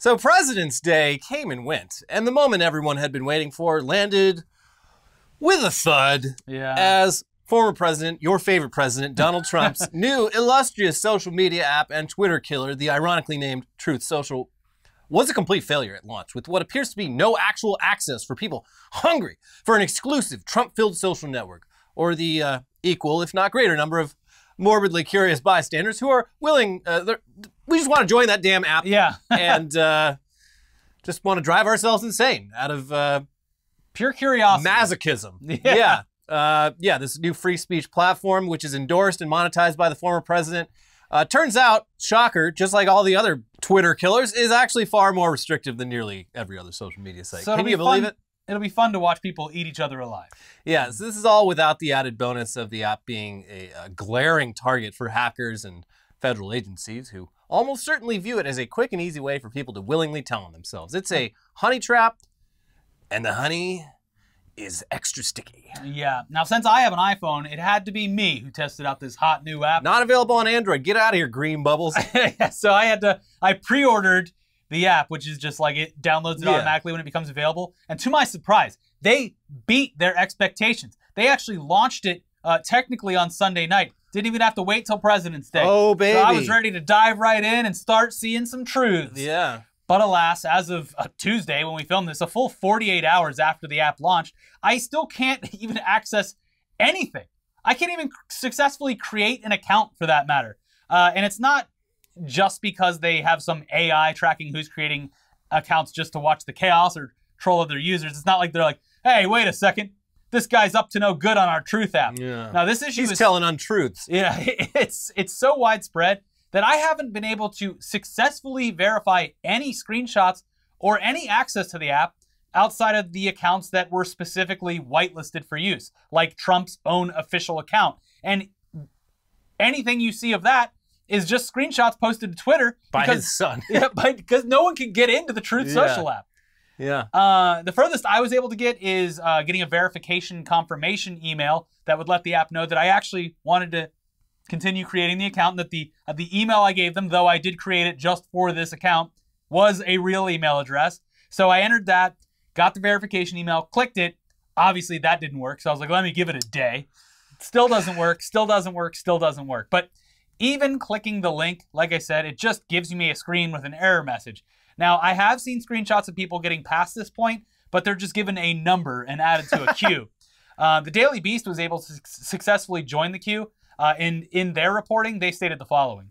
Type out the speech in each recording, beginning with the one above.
So President's Day came and went, and the moment everyone had been waiting for landed with a thud Yeah. as former president, your favorite president, Donald Trump's new illustrious social media app and Twitter killer, the ironically named Truth Social, was a complete failure at launch, with what appears to be no actual access for people hungry for an exclusive Trump-filled social network, or the uh, equal, if not greater, number of morbidly curious bystanders who are willing. Uh, we just want to join that damn app yeah. and uh, just want to drive ourselves insane out of uh, Pure curiosity. masochism. Yeah. Yeah. Uh, yeah, this new free speech platform, which is endorsed and monetized by the former president, uh, turns out, shocker, just like all the other Twitter killers, is actually far more restrictive than nearly every other social media site. So Can you believe fun- it? It'll be fun to watch people eat each other alive. Yeah, so this is all without the added bonus of the app being a, a glaring target for hackers and federal agencies who almost certainly view it as a quick and easy way for people to willingly tell on themselves. It's a honey trap, and the honey is extra sticky. Yeah. Now, since I have an iPhone, it had to be me who tested out this hot new app. Not available on Android. Get out of here, green bubbles. so I had to. I pre-ordered the app, which is just like it downloads it Yeah. automatically when it becomes available. And to my surprise, they beat their expectations. They actually launched it uh, technically on Sunday night. Didn't even have to wait till President's Day. Oh, baby. So I was ready to dive right in and start seeing some truths. Yeah. But alas, as of uh, Tuesday when we filmed this, a full 48 hours after the app launched, I still can't even access anything. I can't even successfully create an account for that matter. Uh, and it's not just because they have some AI tracking who's creating accounts just to watch the chaos or troll other users. It's not like they're like, hey, wait a second. This guy's up to no good on our Truth app. Yeah. Now, this issue He's is telling untruths. yeah, it's it's so widespread that I haven't been able to successfully verify any screenshots or any access to the app outside of the accounts that were specifically whitelisted for use, like Trump's own official account. And anything you see of that is just screenshots posted to Twitter By because his son. yeah, because no one can get into the Truth Yeah. Social app. Yeah. Uh, the furthest I was able to get is uh, getting a verification confirmation email that would let the app know that I actually wanted to continue creating the account. And that the uh, the email I gave them, though I did create it just for this account, was a real email address. So I entered that, got the verification email, clicked it. Obviously, that didn't work. So I was like, let me give it a day. Still doesn't work. Still doesn't work. Still doesn't work. But even clicking the link, like I said, it just gives me a screen with an error message. Now, I have seen screenshots of people getting past this point, but they're just given a number and added to a queue. Uh, the Daily Beast was able to su- successfully join the queue. Uh, in, in their reporting, they stated the following.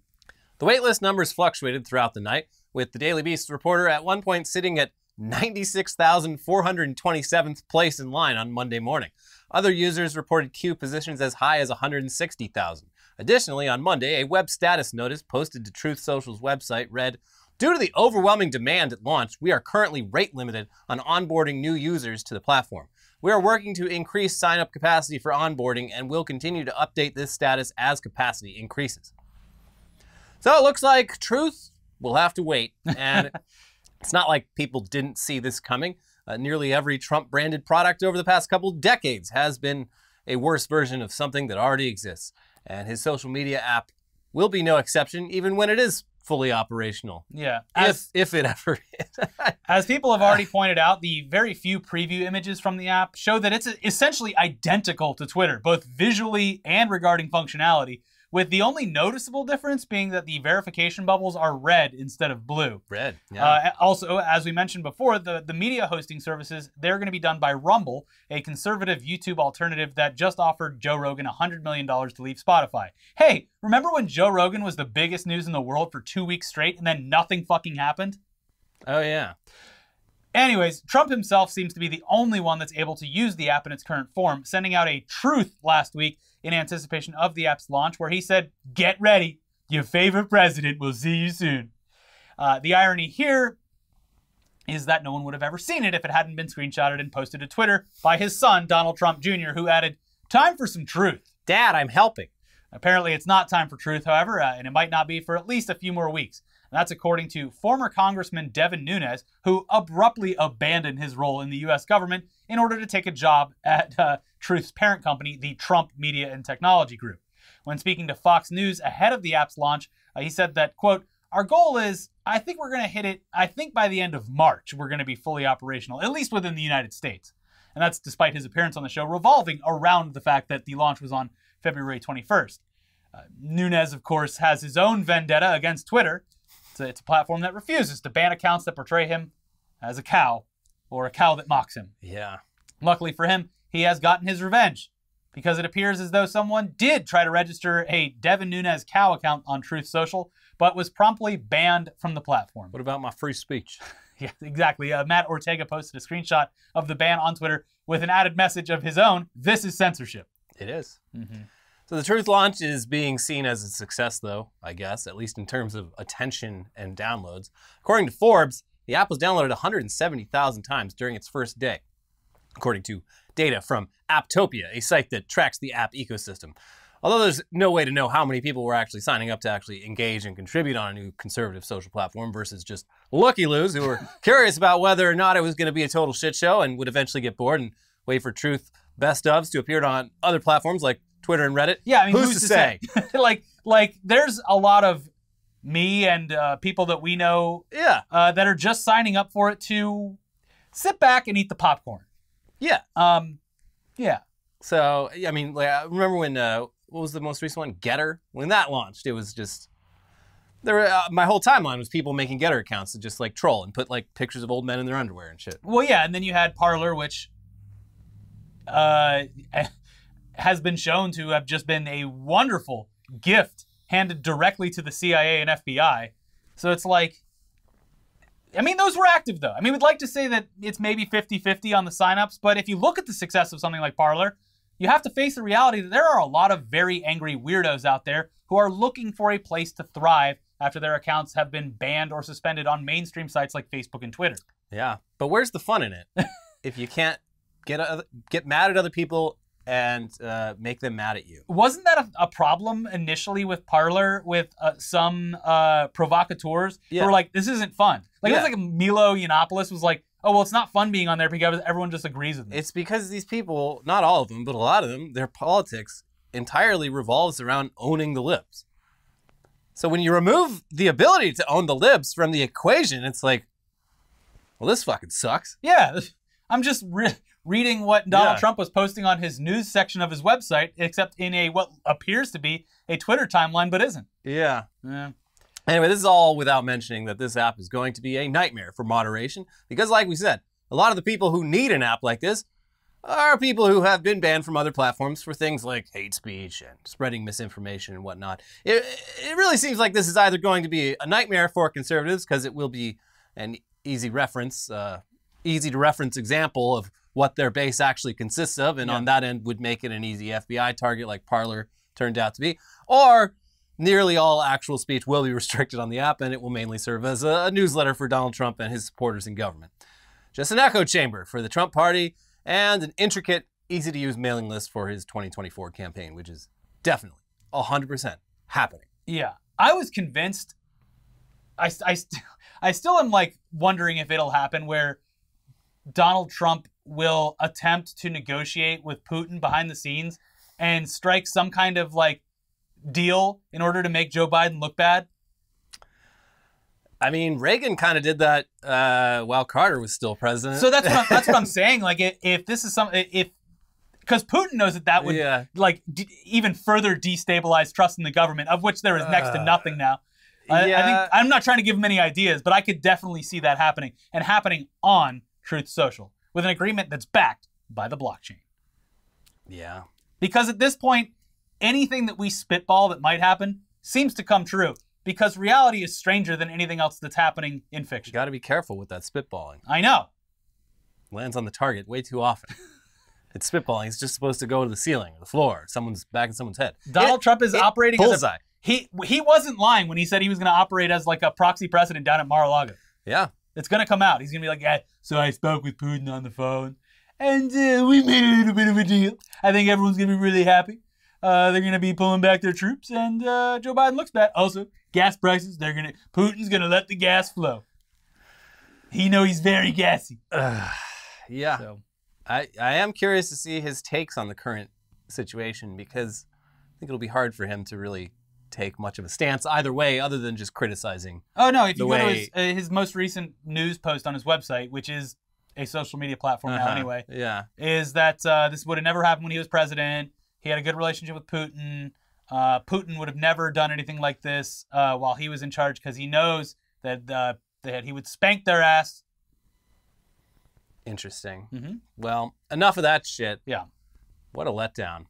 The waitlist numbers fluctuated throughout the night, with the Daily Beast reporter at one point sitting at 96,427th place in line on Monday morning. Other users reported queue positions as high as 160,000. Additionally, on Monday, a web status notice posted to Truth Social's website read, Due to the overwhelming demand at launch, we are currently rate limited on onboarding new users to the platform. We are working to increase sign up capacity for onboarding and will continue to update this status as capacity increases. So it looks like truth will have to wait. And it's not like people didn't see this coming. Uh, nearly every Trump branded product over the past couple decades has been a worse version of something that already exists. And his social media app will be no exception, even when it is fully operational. Yeah. As, If, if it ever is. as people have already pointed out, the very few preview images from the app show that it's essentially identical to Twitter, both visually and regarding functionality, with the only noticeable difference being that the verification bubbles are red instead of blue. Red. Yeah. Uh, also, as we mentioned before, the, the media hosting services, they're going to be done by Rumble, a conservative YouTube alternative that just offered Joe Rogan $100 million to leave Spotify. Hey, remember when Joe Rogan was the biggest news in the world for two weeks straight and then nothing fucking happened? oh, yeah. Anyways, Trump himself seems to be the only one that's able to use the app in its current form, sending out a truth last week in anticipation of the app's launch, where he said, Get ready, your favorite president will see you soon. Uh, the irony here is that no one would have ever seen it if it hadn't been screenshotted and posted to Twitter by his son, Donald Trump Jr., who added, Time for some truth. Dad, I'm helping. Apparently, it's not time for truth, however, uh, and it might not be for at least a few more weeks. That's according to former Congressman Devin Nunes, who abruptly abandoned his role in the U.S. government in order to take a job at uh, Truth's parent company, the Trump Media and Technology Group. When speaking to Fox News ahead of the app's launch, uh, he said that, quote, our goal is I think we're going to hit it. I think by the end of March, we're going to be fully operational, at least within the United States. And that's despite his appearance on the show revolving around the fact that the launch was on February 21st. Uh, Nunes, of course, has his own vendetta against Twitter. It's a, it's a platform that refuses to ban accounts that portray him as a cow or a cow that mocks him. Yeah. Luckily for him, he has gotten his revenge because it appears as though someone did try to register a Devin Nunes cow account on Truth Social, but was promptly banned from the platform. What about my free speech? Yeah, exactly. Uh, Matt Ortega posted a screenshot of the ban on Twitter with an added message of his own this is censorship. It is. Mm-hmm. So the Truth launch is being seen as a success, though, I guess, at least in terms of attention and downloads. According to Forbes, the app was downloaded 170,000 times during its first day, according to data from Apptopia, a site that tracks the app ecosystem. Although there's no way to know how many people were actually signing up to actually engage and contribute on a new conservative social platform versus just looky loos who were curious about whether or not it was going to be a total shit show and would eventually get bored and wait for truth best ofs to appear on other platforms like Twitter and Reddit. Yeah, I mean, who's, who's, to to say? like, like there's a lot of me and uh, people that we know Yeah, uh, that are just signing up for it to sit back and eat the popcorn. yeah. Um, yeah. So I mean, like, I remember when uh, what was the most recent one? Gettr. When that launched, it was just there. Were, uh, my whole timeline was people making Gettr accounts to just like troll and put like pictures of old men in their underwear and shit. Well, yeah, and then you had Parler, which uh, has been shown to have just been a wonderful gift handed directly to the CIA and FBI. So it's like, I mean, those were active though. I mean, we'd like to say that it's maybe 50 50 on the signups, but if you look at the success of something like Parler, you have to face the reality that there are a lot of very angry weirdos out there who are looking for a place to thrive after their accounts have been banned or suspended on mainstream sites like Facebook and Twitter. Yeah, but where's the fun in it if you can't get get mad at other people and uh, make them mad at you? wasn't that a, a problem initially with Parler with uh, some uh, provocateurs Yeah. who were like, "This isn't fun." Like Yeah. it's like Milo Yiannopoulos was like, "Oh well, it's not fun being on there because everyone just agrees with me." It's because these people, not all of them, but a lot of them, their politics entirely revolves around owning the libs. So when you remove the ability to own the libs from the equation, it's like, well, this fucking sucks. yeah, I'm just re- reading what Donald Yeah. Trump was posting on his news section of his website, except in a what appears to be a Twitter timeline, but isn't. Yeah. Yeah. Anyway, this is all without mentioning that this app is going to be a nightmare for moderation because, like we said, a lot of the people who need an app like this are people who have been banned from other platforms for things like hate speech and spreading misinformation and whatnot. It, it really seems like this is either going to be a nightmare for conservatives because it will be an easy reference, uh, easy to reference example of what their base actually consists of, and Yeah. on that end would make it an easy FBI target like Parler turned out to be, or nearly all actual speech will be restricted on the app, and it will mainly serve as a, newsletter for Donald Trump and his supporters in government. Just an echo chamber for the Trump party and an intricate, easy to use mailing list for his 2024 campaign, which is definitely 100% happening. Yeah, I was convinced. I, I, I still am like wondering if it'll happen where Donald Trump will attempt to negotiate with Putin behind the scenes and strike some kind of like deal in order to make Joe Biden look bad. I mean, Reagan kind of did that uh, while Carter was still president. So that's what I'm, that's what I'm saying. Like if, if this is something, if because Putin knows that that would yeah. like d- even further destabilize trust in the government, of which there is next to Uh, nothing now. I, I yeah. think I'm not trying to give him any ideas, but I could definitely see that happening and happening on Truth Social with an agreement that's backed by the blockchain. Yeah. Because at this point, anything that we spitball that might happen seems to come true. Because reality is stranger than anything else that's happening in You fiction. got to be careful with that spitballing. I know. Lands on the target way too often. it's spitballing. It's just supposed to go to the ceiling or the floor, someone's back in someone's head. Donald It- Trump is it- operating as a, bullseye. he he wasn't lying when he said he was going to operate as like a proxy president down at Mar-a-Lago. Yeah. It's gonna come out. He's gonna be like, yeah, so I spoke with Putin on the phone, and uh, we made a little bit of a deal. I think everyone's gonna be really happy. Uh, they're gonna be pulling back their troops, and uh, Joe Biden looks bad. Also, gas prices. They're gonna Putin's gonna let the gas flow. He know he's very gassy. Ugh, yeah. So I, I am curious to see his takes on the current situation because I think it'll be hard for him to really take much of a stance either way, other than just criticizing. Oh no! If you go to his, uh, his most recent news post on his website, which is a social media platform now Uh-huh. anyway, Yeah. is that uh, this would have never happened when he was president. He had a good relationship with Putin. Uh, Putin would have never done anything like this uh, while he was in charge because he knows that uh, that he would spank their ass. Interesting. hmm Well, enough of that shit. Yeah. What a letdown.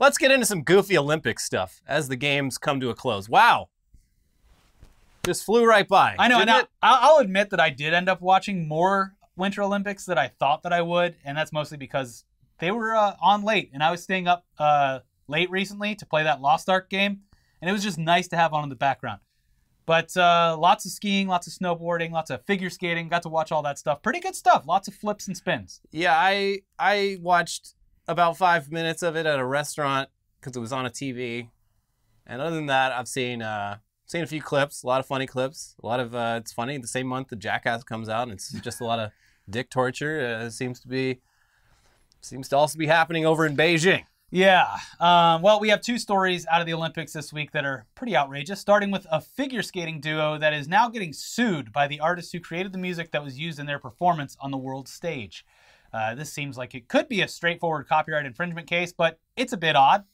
Let's get into some goofy Olympic stuff as the games come to a close. Wow. Just flew right by. I know. it? I'll I'll admit that I did end up watching more Winter Olympics than I thought that I would, and that's mostly because they were uh, on late, and I was staying up uh, late recently to play that Lost Ark game, and it was just nice to have on in the background. But uh, lots of skiing, lots of snowboarding, lots of figure skating. Got to watch all that stuff. Pretty good stuff. Lots of flips and spins. Yeah, I I watched about five minutes of it at a restaurant because it was on a TV, and other than that, I've seen uh, seen a few clips, a lot of funny clips, a lot of uh, it's funny. The same month the Jackass comes out, and it's just a lot of dick torture. Uh, seems to be seems to also be happening over in Beijing. Yeah. Um, well, we have two stories out of the Olympics this week that are pretty outrageous, starting with a figure skating duo that is now getting sued by the artists who created the music that was used in their performance on the world stage. Uh, this seems like it could be a straightforward copyright infringement case, but it's a bit odd.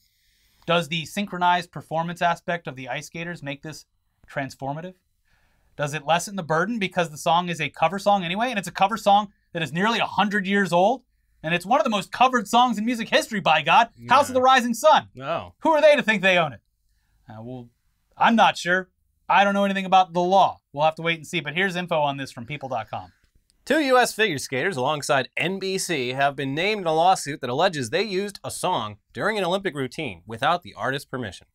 Does the synchronized performance aspect of the ice skaters make this transformative? Does it lessen the burden because the song is a cover song anyway, and it's a cover song that is nearly 100 years old? And it's one of the most covered songs in music history, by God. House of the Rising Sun. Oh, Who are they to think they own it? Uh, well, I'm not sure. I don't know anything about the law. We'll have to wait and see. But here's info on this from people.com. Two U.S. figure skaters alongside NBC have been named in a lawsuit that alleges they used a song during an Olympic routine without the artist's permission.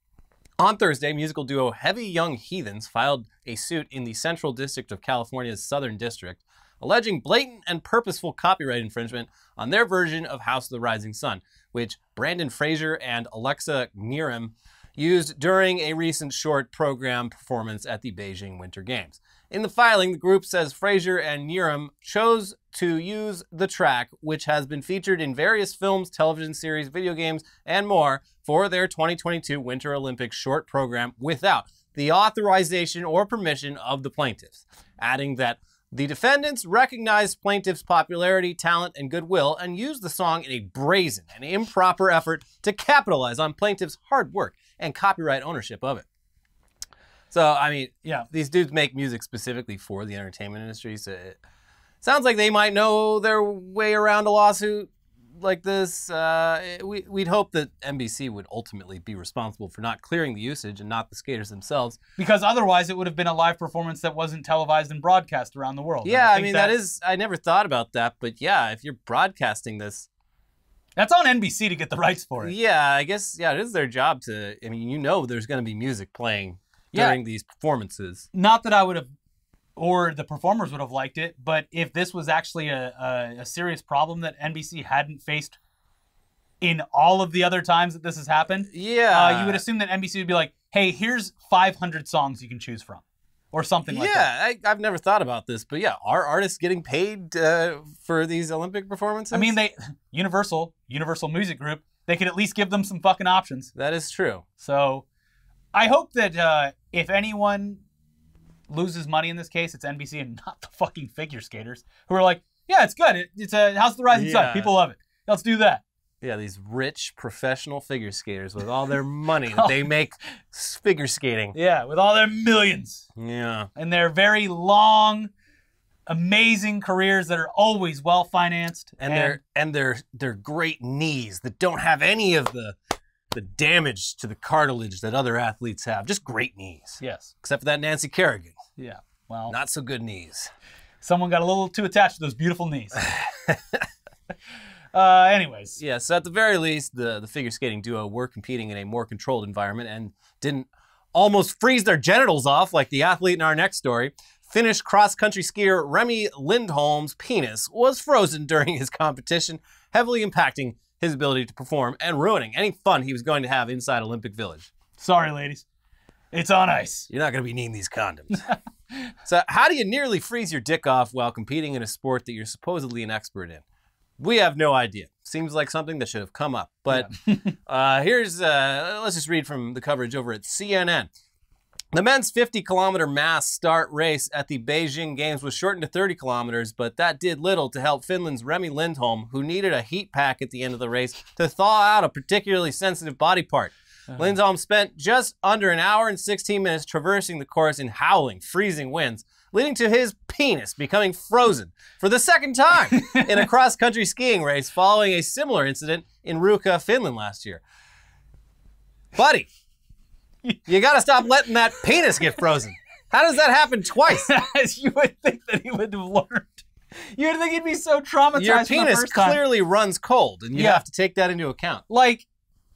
On Thursday, musical duo Heavy Young Heathens filed a suit in the Central District of California's Southern District, alleging blatant and purposeful copyright infringement on their version of House of the Rising Sun, which Brandon Frazier and Alexa Knierim used during a recent short program performance at the Beijing Winter Games. In the filing, the group says Frazier and Knierim chose to use the track, which has been featured in various films, television series, video games, and more, for their 2022 Winter Olympics short program without the authorization or permission of the plaintiffs, adding that the defendants recognized plaintiffs' popularity, talent, and goodwill and used the song in a brazen and improper effort to capitalize on plaintiffs' hard work and copyright ownership of it. So, I mean, Yeah. these dudes make music specifically for the entertainment industry. So it sounds like they might know their way around a lawsuit like this. Uh, we, we'd hope that NBC would ultimately be responsible for not clearing the usage and not the skaters themselves. Because otherwise, it would have been a live performance that wasn't televised and broadcast around the world. Yeah, I, think mean, that is, I never thought about that. But yeah, if you're broadcasting this, That's on NBC to get the rights for it. yeah, I guess, yeah, it is their job to, I mean, you know, there's going to be music playing Yeah. during these performances. Not that I would have, or the performers would have liked it, but if this was actually a, a, a serious problem that NBC hadn't faced in all of the other times that this has happened, Yeah. uh, you would assume that NBC would be like, hey, here's 500 songs you can choose from, or something like that. yeah, I, I've never thought about this, but yeah, are artists getting paid uh, for these Olympic performances? I mean, they Universal, Universal Music Group, they could at least give them some fucking options. that is true. So I hope that uh, if anyone loses money in this case, it's NBC and not the fucking figure skaters who are like, yeah, it's good. It, it's a House of the Rising Yeah. Sun. People love it. Let's do that. Yeah, these rich professional figure skaters with all their money that they make figure skating. Yeah, with all their millions Yeah. and their very long, amazing careers that are always well financed. And their and their their great knees that don't have any of the the damage to the cartilage that other athletes have. Just great knees. yes, Except for that Nancy Kerrigan. yeah. Well, Not so good knees. someone got a little too attached to those beautiful knees. uh, anyways, Yeah, so at the very least, the, the figure skating duo were competing in a more controlled environment and didn't almost freeze their genitals off like the athlete in our next story. Finnish cross country skier Remi Lindholm's penis was frozen during his competition, heavily impacting his ability to perform and ruining any fun he was going to have inside Olympic Village. sorry, ladies. It's on ice. You're not going to be needing these condoms. so, how do you nearly freeze your dick off while competing in a sport that you're supposedly an expert in? We have no idea. Seems like something that should have come up. But uh, here's, uh, let's just read from the coverage over at CNN. The men's 50 kilometer mass start race at the Beijing Games was shortened to 30 kilometers, but that did little to help Finland's Remi Lindholm, who needed a heat pack at the end of the race to thaw out a particularly sensitive body part. Uh-huh. Lindholm spent just under an hour and 16 minutes traversing the course in howling, freezing winds, leading to his penis becoming frozen for the second time in a cross country skiing race following a similar incident in Ruka, Finland last year. Buddy, you got to stop letting that penis get frozen. How does that happen twice? you would think that he would have learned. You would think he'd be so traumatized. Your penis clearly runs cold, and you Yeah. have to take that into account. Like,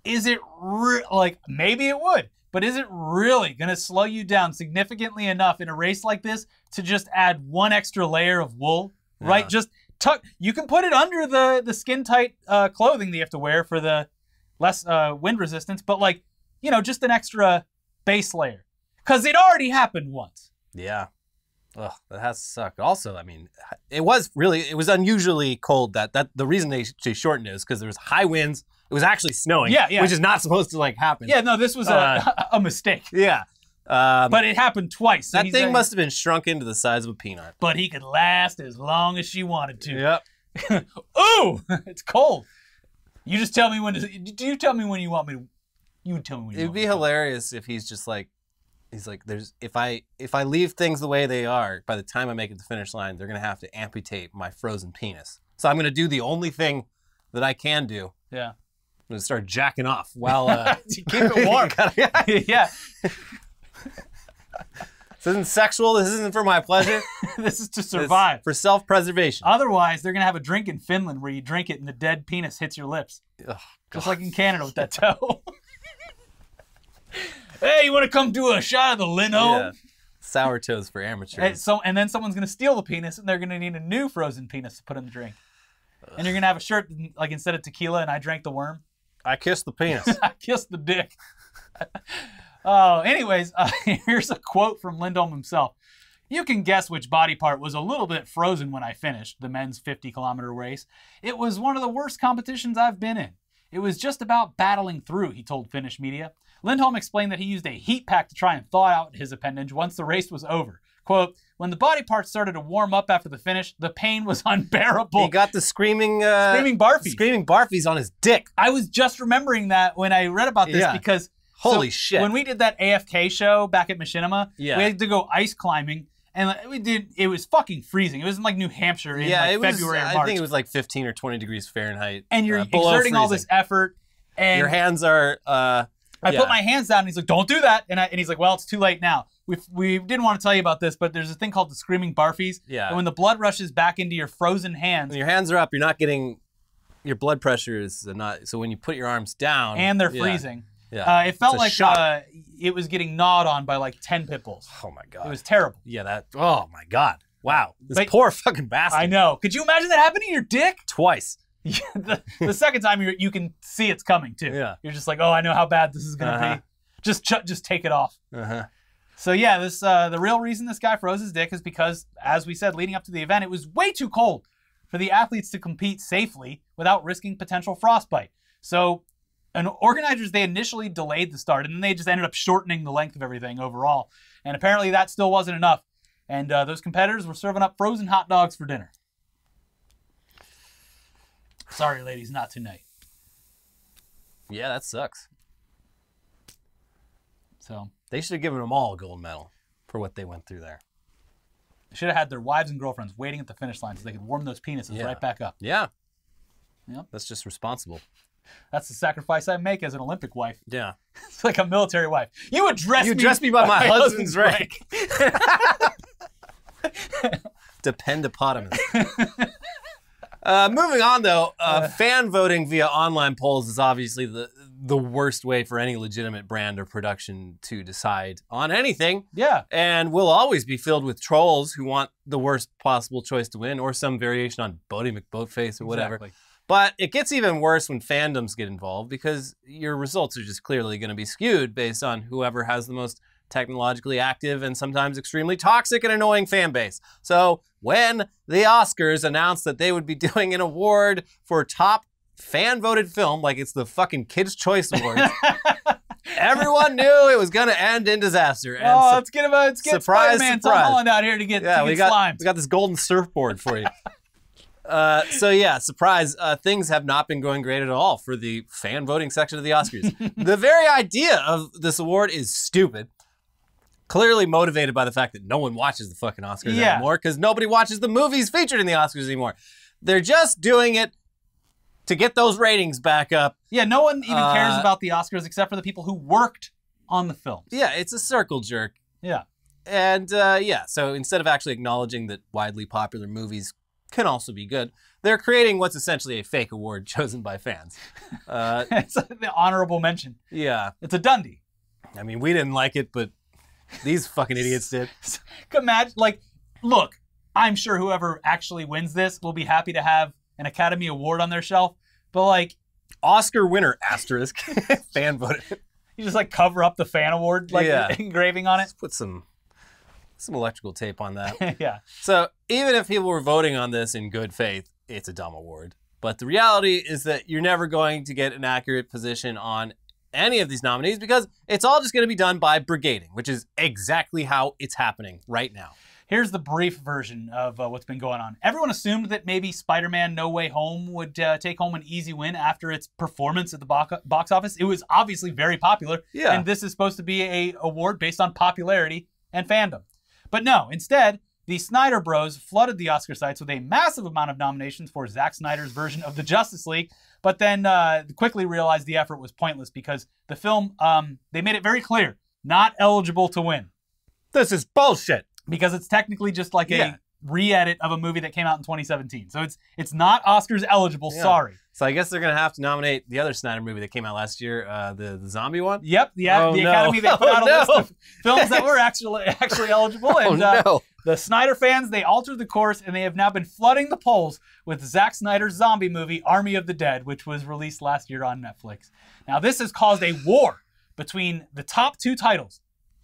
is it re- like maybe it would, but is it really going to slow you down significantly enough in a race like this to just add one extra layer of wool? Right? Just tuck. You can put it under the the skin tight uh, clothing that you have to wear for the less uh, wind resistance, but like you know, just an extra base layer because it already happened once. Yeah. Ugh, that has to suck. Also, I mean, it was really, it was unusually cold. That that the reason they, they shortened it is because there was high winds. It was actually snowing. Yeah, yeah. Which is not supposed to like happen. Yeah, no, this was a, Uh, a mistake, Yeah. Um, but it happened twice. so that thing like- must have been shrunk into the size of a peanut. But he could last as long as she wanted to. Yep. Ooh, it's cold. You just tell me when. To, do you tell me when you want me to? You would tell me. It'd be hilarious if he's just like, he's like, there's if I if I leave things the way they are, by the time I make it to the finish line, they're gonna have to amputate my frozen penis. So I'm gonna do the only thing that I can do. Yeah. I'm gonna start jacking off while uh, keep it warm. Gotta- yeah. This isn't sexual. This isn't for my pleasure. this is to It's survive. for self-preservation. Otherwise, they're gonna have a drink in Finland where you drink it and the dead penis hits your lips, Ugh, just like in Canada with that toe. Hey, you want to come do a shot of the Lino? yeah. Sour toes for amateurs. And so, and then someone's gonna steal the penis, and they're gonna need a new frozen penis to put in the drink. And you're gonna have a shirt like instead of tequila, and I drank the worm. I kissed the penis. I kissed the dick. oh, anyways, uh, here's a quote from Lindholm himself. You can guess which body part was a little bit frozen when I finished the men's 50 kilometer race. It was one of the worst competitions I've been in. It was just about battling through, he told Finnish media. Lindholm explained that he used a heat pack to try and thaw out his appendage once the race was over. Quote, when the body parts started to warm up after the finish, the pain was unbearable. he got the screaming, uh, Screaming barfies. screaming barfies on his dick. I was just remembering that when I read about this Yeah. because Holy so shit. When we did that AFK show back at Machinima, Yeah. we had to go ice climbing, and we did. It was fucking freezing. It was in like New Hampshire in yeah, like it was. February or I think it was like 15 or 20 degrees Fahrenheit. and you're uh, exerting all this effort. And Your hands are. Uh, I yeah. put my hands down, and he's like, "Don't do that," and, I, and he's like, "Well, it's too late now." We we didn't want to tell you about this, but there's a thing called the screaming barfies. Yeah. And when the blood rushes back into your frozen hands, when your hands are up, you're not getting. Your blood pressure is not. So when you put your arms down, and they're yeah, freezing, Yeah. uh, it felt like uh, it was getting gnawed on by like ten pit bulls. oh my god. It was terrible. Yeah. That. Oh my god. Wow. This But- poor fucking bastard. I know. Could you imagine that happening to your dick? Twice. the, the second time you you can see it's coming too. Yeah. You're just like, oh, I know how bad this is gonna Uh-huh. be. Just ch- just take it off. Uh huh. So yeah, this uh, the real reason this guy froze his dick is because, as we said, leading up to the event, it was way too cold for the athletes to compete safely without risking potential frostbite. So, and organizers they initially delayed the start, and then they just ended up shortening the length of everything overall. And apparently, that still wasn't enough. And uh, those competitors were serving up frozen hot dogs for dinner. Sorry, ladies, not tonight. Yeah, that sucks. So They should have given them all a gold medal for what they went through there. they should have had their wives and girlfriends waiting at the finish line so they could warm those penises Yeah. right back up. Yeah. Yep. That's just responsible. That's the sacrifice I make as an Olympic wife. Yeah. It's like a military wife. You address You me. dress me by my husband's rank. rank. Dependopotamus. uh, moving on, though, uh, fan voting via online polls is obviously the the worst way for any legitimate brand or production to decide on anything, Yeah. and will always be filled with trolls who want the worst possible choice to win, or some variation on Boaty McBoatface or whatever. Exactly. But it gets even worse when fandoms get involved because your results are just clearly going to be skewed based on whoever has the most technologically active, and sometimes extremely toxic and annoying fan base. So when the Oscars announced that they would be doing an award for top fan voted film, like it's the fucking Kids' Choice Awards, everyone knew it was going to end in disaster. And oh, let's get him. Let's get surprise, Spider-Man surprise. Tom Holland out here to get, yeah, to we get got slimed. we got this golden surfboard for you. uh, so yeah, surprise! Uh, things have not been going great at all for the fan voting section of the Oscars. the very idea of this award is stupid. Clearly motivated by the fact that no one watches the fucking Oscars Yeah. anymore because nobody watches the movies featured in the Oscars anymore. They're just doing it to get those ratings back up. yeah, no one even cares Uh, about the Oscars except for the people who worked on the films. Yeah, it's a circle jerk. Yeah. And uh, yeah, so instead of actually acknowledging that widely popular movies can also be good, they're creating what's essentially a fake award chosen by fans. Uh, it's the honorable mention. yeah, It's a Dundie. I mean, we didn't like it, but these fucking idiots did. Imagine, like, look, I'm sure whoever actually wins this will be happy to have an Academy Award on their shelf. But like, Oscar winner asterisk fan voted. you just like cover up the fan award, like Yeah. engraving on it. Let's put some some electrical tape on that. yeah. So even if people were voting on this in good faith, it's a dumb award. But the reality is that you're never going to get an accurate position on any of these nominees because it's all just going to be done by brigading, which is exactly how it's happening right now. Here's the brief version of uh, what's been going on. Everyone assumed that maybe Spider Man No Way Home would uh, take home an easy win after its performance at the box office. It was obviously very popular, Yeah. and this is supposed to be a award based on popularity and fandom. But no, instead, the Snyder Bros flooded the Oscar sites with a massive amount of nominations for Zack Snyder's version of the Justice League, but then uh, quickly realized the effort was pointless because the film, um, they made it very clear, not eligible to win This is bullshit. because it's technically just like Yeah. a re-edit of a movie that came out in 2017. So it's it's not Oscars eligible. Yeah. Sorry. So I guess they're going to have to nominate the other Snyder movie that came out last year, uh, the, the zombie one. Yep. The, Oh, the no. Academy they put Oh, out a no. list of films that were actually actually eligible, and oh, uh, no. the Snyder fans they altered the course and they have now been flooding the polls with Zack Snyder's zombie movie Army of the Dead, which was released last year on Netflix. Now this has caused a war between the top two titles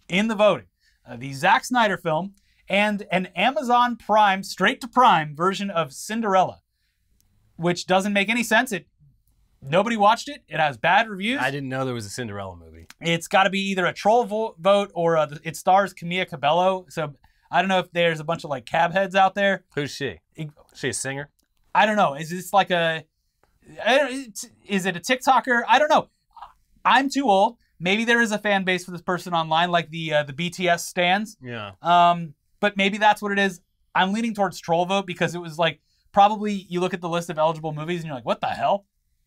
in the voting: uh, the Zack Snyder film and an Amazon Prime straight to Prime version of Cinderella, which doesn't make any sense. It nobody watched it. It has bad reviews. I didn't know there was a Cinderella movie. It's got to be either a troll vo- vote or uh, it stars Camila Cabello. So I don't know if there's a bunch of like cab heads out there. Who's she? She a singer? I don't know. Is this like a? I don't- Is it a TikToker? I don't know. I'm too old. Maybe there is a fan base for this person online, like the uh, the BTS stands. Yeah. Um, but maybe that's what it is. I'm leaning towards troll vote because it was like probably you look at the list of eligible movies and you're like, what the hell?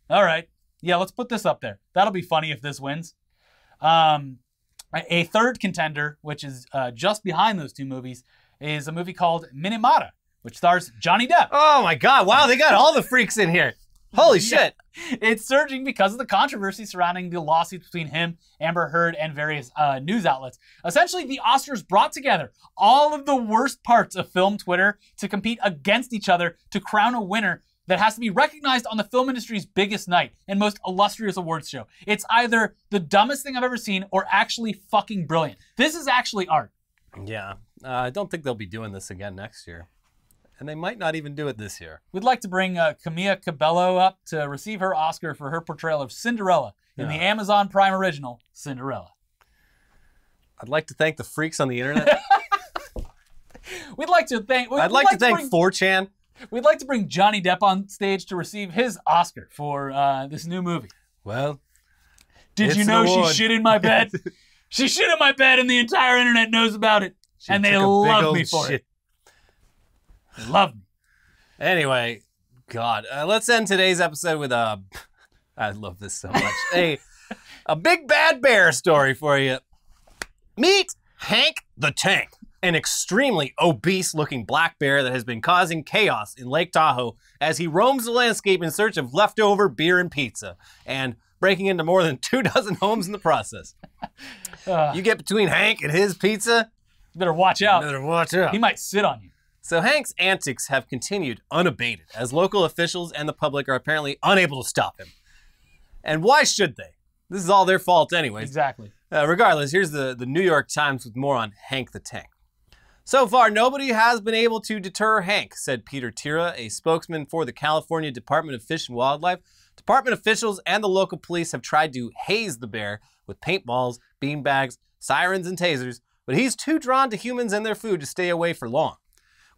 All right, yeah, let's put this up there. That'll be funny if this wins. Um, a third contender, which is uh, just behind those two movies, is a movie called Minamata, which stars Johnny Depp. Oh my God! Wow, they got all the freaks in here. Holy Yeah. shit! It's surging because of the controversy surrounding the lawsuits between him, Amber Heard, and various uh, news outlets. Essentially, the Oscars brought together all of the worst parts of film Twitter to compete against each other to crown a winner that has to be recognized on the film industry's biggest night and most illustrious awards show. It's either the dumbest thing I've ever seen or actually fucking brilliant. This is actually art. Yeah, uh, I don't think they'll be doing this again next year, and they might not even do it this year. We'd like to bring uh, Camila Cabello up to receive her Oscar for her portrayal of Cinderella in the Amazon Prime original, Cinderella. I'd like to thank the freaks on the internet. We'd like to thank. We'd I'd like, to thank bring, 4chan. We'd like to bring Johnny Depp on stage to receive his Oscar for uh, this new movie. Well, Did you know she shit in my bed? she shit in my bed, and the entire internet knows about it, she and they took a big love me for shit. it. Love me. Anyway, God, uh, let's end today's episode with a. I love this so much. a a big bad bear story for you. Meet Hank the Tank, an extremely obese-looking black bear that has been causing chaos in Lake Tahoe as he roams the landscape in search of leftover beer and pizza, and breaking into more than two dozen homes in the process. Uh, You get between Hank and his pizza, better watch out. better watch out. He might sit on you. So Hank's antics have continued unabated as local officials and the public are apparently unable to stop him. And why should they? This is all their fault anyway. Exactly. Uh, regardless, here's the, the New York Times with more on Hank the Tank. So far, nobody has been able to deter Hank, said Peter Tira, a spokesman for the California Department of Fish and Wildlife. Department officials and the local police have tried to haze the bear with paintballs, beanbags, sirens, and tasers, but he's too drawn to humans and their food to stay away for long.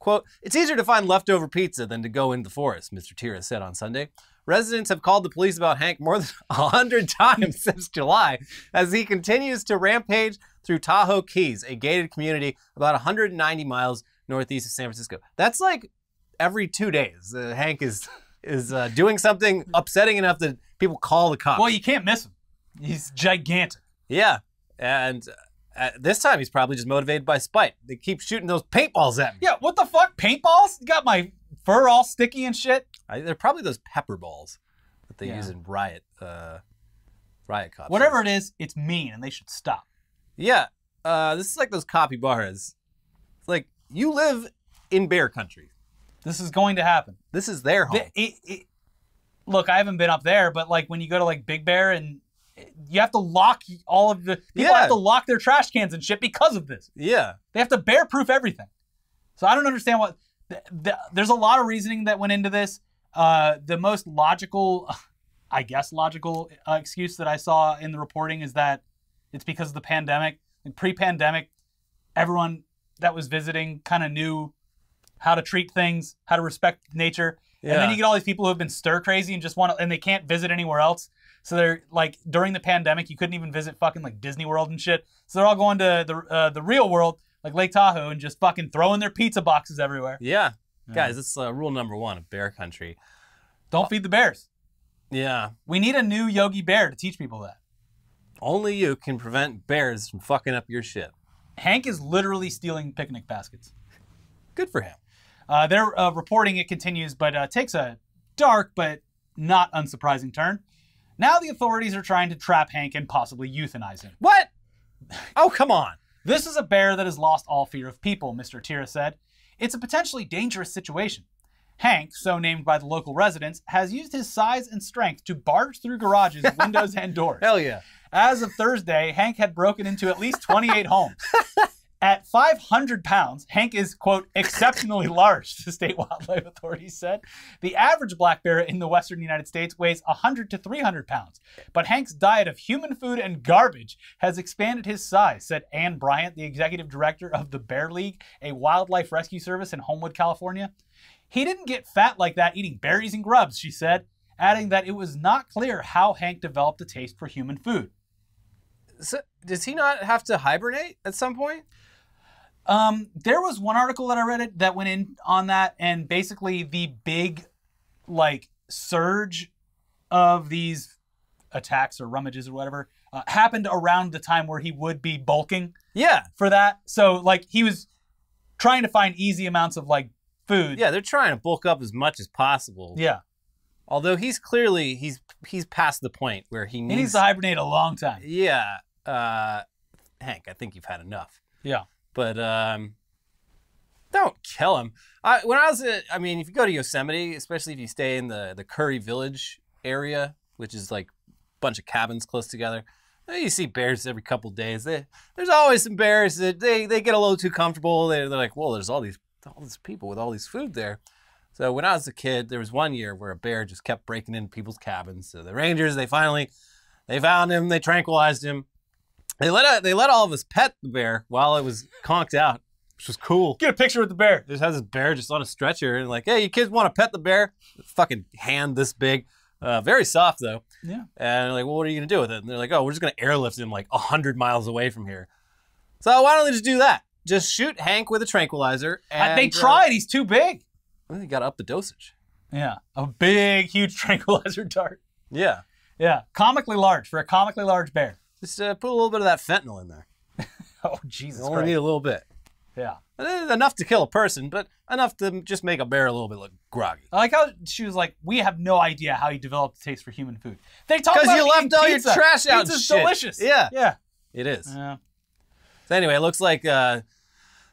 Quote, it's easier to find leftover pizza than to go in the forest, Mr. Tira said on Sunday. Residents have called the police about Hank more than 100 times since July as he continues to rampage through Tahoe Keys, a gated community about 190 miles northeast of San Francisco. That's like every two days. Uh, Hank is is uh, doing something upsetting enough that people call the cops. Well, you can't miss him. He's gigantic. yeah, and uh, this time he's probably just motivated by spite. They keep shooting those paintballs at me. Yeah, what the fuck? Paintballs? You got my fur all sticky and shit. I, they're probably those pepper balls that they Yeah. use in riot uh, riot cops. Whatever it is, it's mean and they should stop. Yeah, uh, this is like those capybaras. It's like you live in bear country. This is going to happen. This is their home. The- it- it- look, I haven't been up there, but like when you go to like Big Bear and you have to lock all of the people Yeah. have to lock their trash cans and shit because of this. yeah, They have to bear proof everything. So I don't understand what. th- th- there's a lot of reasoning that went into this. Uh, the most logical, I guess, logical uh, excuse that I saw in the reporting is that it's because of the pandemic. Like pre-pandemic, everyone that was visiting kind of knew how to treat things, how to respect nature. Yeah. And then you get all these people who have been stir crazy and just want to, and they can't visit anywhere else. So they're like during the pandemic, you couldn't even visit fucking like Disney World and shit. So they're all going to the uh, the real world, like Lake Tahoe, and just fucking throwing their pizza boxes everywhere. yeah, Yeah. guys. It's uh, rule number one of bear country. Don't feed the bears. Yeah, We need a new Yogi Bear to teach people that. only you can prevent bears from fucking up your shit. Hank is literally stealing picnic baskets. Good for him. Uh, their uh, reporting it continues, but uh, takes a dark but not unsurprising turn. Now the authorities are trying to trap Hank and possibly euthanize him. What? Oh, come on. This is a bear that has lost all fear of people, Mr. Tira said. It's a potentially dangerous situation. Hank, so named by the local residents, has used his size and strength to barge through garages, windows, and doors. Hell yeah. As of Thursday, Hank had broken into at least 28 homes. At 500 pounds, Hank is, quote, exceptionally large, the state wildlife authorities said. The average black bear in the western United States weighs 100 to 300 pounds. But Hank's diet of human food and garbage has expanded his size, said Ann Bryant, the executive director of the Bear League, a wildlife rescue service in Homewood, California. He didn't get fat like that eating berries and grubs, she said, adding that it was not clear how Hank developed a taste for human food. So, does he not have to hibernate at some point? Um, there was one article that I read it that went in on that, and basically the big, like, surge of these attacks or rummages or whatever uh, happened around the time where he would be bulking Yeah. for that. So, like, he was trying to find easy amounts of like food. Yeah, they're trying to bulk up as much as possible. Yeah. Although he's clearly he's he's past the point where he He needs, needs to hibernate a long time. Yeah. Uh Hank, I think you've had enough. Yeah. But um don't kill him. I when I was at, I mean, if you go to Yosemite, especially if you stay in the the Curry Village area, which is like a bunch of cabins close together, eh, you see bears every couple days. They, there's always some bears that they, they get a little too comfortable. They're, they're like, well, there's all these all these people with all these food there. So when I was a kid, there was one year where a bear just kept breaking into people's cabins. So the rangers, they finally they found him, they tranquilized him. They let they let all of us pet the bear while it was conked out, which was cool. Get a picture with the bear. Just has this bear just on a stretcher and like, hey, you kids want to pet the bear? Fucking hand this big, uh, very soft though. Yeah. And like, well, what are you gonna do with it? And they're like, oh, we're just gonna airlift him like hundred miles away from here. So why don't they just do that? Just shoot Hank with a tranquilizer. Uh, And, they tried. He's too big. Uh, they got to up the dosage. Yeah. A big, huge tranquilizer dart. Yeah. Yeah. Comically large for a comically large bear. Just uh, put a little bit of that fentanyl in there. Oh, Jesus You only Christ. need a little bit. Yeah. Enough to kill a person, but enough to just make a bear a little bit look groggy. I like how she was like, "We have no idea how you developed a taste for human food." They talk 'Cause about it. Because you left all your trash out Pizza's shit. delicious. Yeah. yeah. It is. Yeah. So anyway, it looks like uh,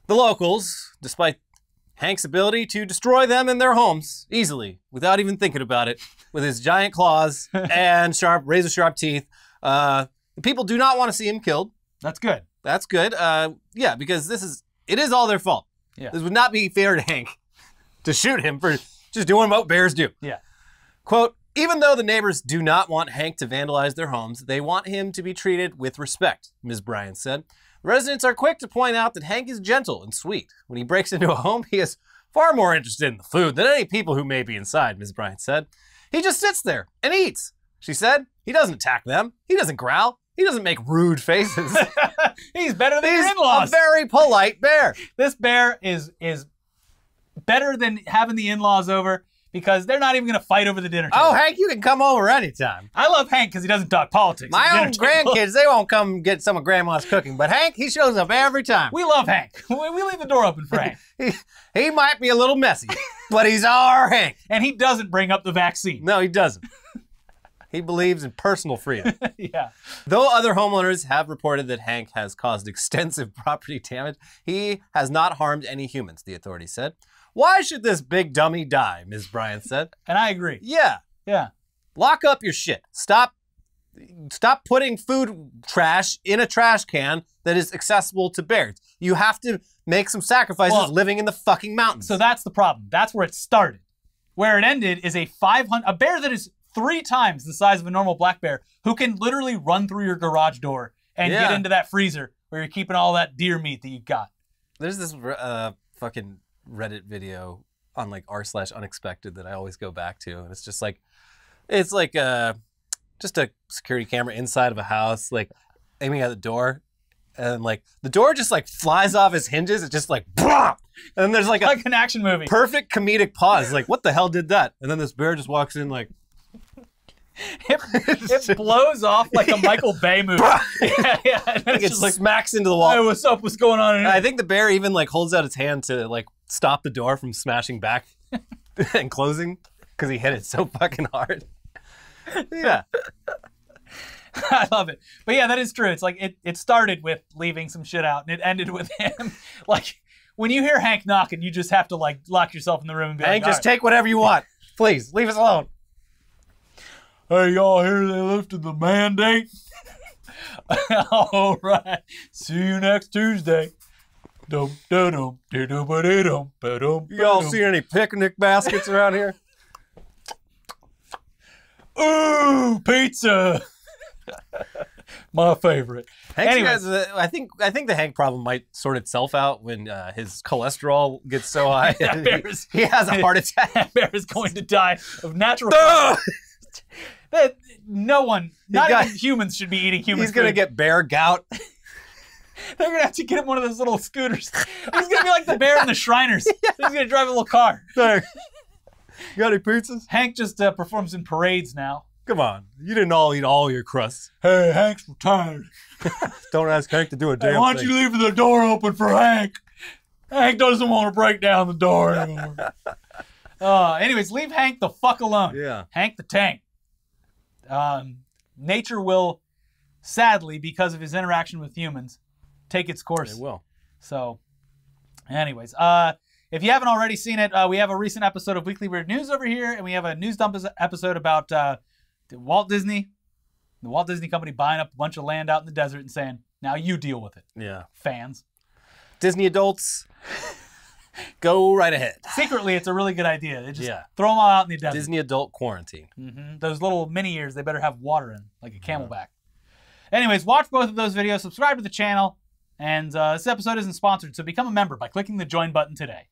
the locals, despite Hank's ability to destroy them in their homes easily, without even thinking about it, with his giant claws and sharp, razor sharp teeth, uh, The people do not want to see him killed. That's good. That's good. Uh, yeah, because this is it is all their fault. Yeah. This would not be fair to Hank to shoot him for just doing what bears do. Yeah. Quote, even though the neighbors do not want Hank to vandalize their homes, they want him to be treated with respect, Ms. Bryant said. Residents are quick to point out that Hank is gentle and sweet. When he breaks into a home, he is far more interested in the food than any people who may be inside, Ms. Bryant said. He just sits there and eats, she said. He doesn't attack them. He doesn't growl. He doesn't make rude faces. He's better than He's in-laws. A very polite bear. this bear is is better than having the in-laws over because they're not even going to fight over the dinner table. Oh, Hank, you can come over anytime. I love Hank because he doesn't talk politics. My own dinner table. grandkids, they won't come get some of grandma's cooking, but Hank, he shows up every time. We love Hank. We we leave the door open for Hank, He, he might be a little messy, but he's our Hank. and he doesn't bring up the vaccine. No, he doesn't. He believes in personal freedom. yeah, Though other homeowners have reported that Hank has caused extensive property damage, he has not harmed any humans, the authorities said. Why should this big dummy die? Ms. Bryant said. and I agree. Yeah, Yeah, lock up your shit. Stop stop putting food trash in a trash can that is accessible to bears. You have to make some sacrifices Well, living in the fucking mountains. so that's the problem. That's where it started. Where it ended is a 500 a bear that is three times the size of a normal black bear who can literally run through your garage door and get into that freezer where you're keeping all that deer meat that you've got. There's this uh, fucking Reddit video on like r slash unexpected that I always go back to, and it's just like, it's like uh, just a security camera inside of a house, like aiming at the door, and like the door just like flies off its hinges. It's just like, "Brah!" and then there's like a Like an action movie. perfect comedic pause. Like, what the hell did that? And then this bear just walks in like, It, it blows off like a Michael Bay movie. yeah, yeah. And it's it just like, smacks into the hey, wall. what's up? What's going on? in And here?" I think the bear even like holds out its hand to like stop the door from smashing back and closing because he hit it so fucking hard. Yeah. I love it. But yeah, that is true. It's like it, it started with leaving some shit out and it ended with him. like when you hear Hank knocking, you just have to like lock yourself in the room and be Hank, like, just take whatever you want. Please, leave us alone. Hey, y'all hear they lifted the mandate? All right. See you next Tuesday. Y'all see any picnic baskets around here? Ooh, pizza. My favorite. Hank's Anyways. has a- I think I think the Hank problem might sort itself out when uh, his cholesterol gets so high. He has a heart attack. That bear is going to die of natural. That no one, not got- even humans, should be eating human He's gonna get bear gout. They're gonna have to get him one of those little scooters. He's gonna be like the bear in the Shriners. He's gonna drive a little car. Got any pizzas? Hank just uh, performs in parades now. Come on, you didn't all eat all your crusts. Hey, Hank's retired. Don't ask Hank to do a Hey, damn why don't thing. you leave the door open for Hank? Hank doesn't want to break down the door anymore. uh, anyways, leave Hank the fuck alone. Yeah. Hank the Tank. Um, nature will, sadly, because of his interaction with humans, take its course. It will. So, anyways, uh, if you haven't already seen it, uh, we have a recent episode of Weekly Weird News over here, and we have a news dump episode about uh, Walt Disney, the Walt Disney Company buying up a bunch of land out in the desert and saying, "Now you deal with it, Yeah. fans." Disney adults, go right ahead. Secretly, it's a really good idea. They just Yeah. throw them all out in the desert. Disney adult quarantine. hmm Those little mini ears, they better have water in, like a CamelBak. Anyways, watch both of those videos, subscribe to the channel, and uh, this episode isn't sponsored, so become a member by clicking the join button today.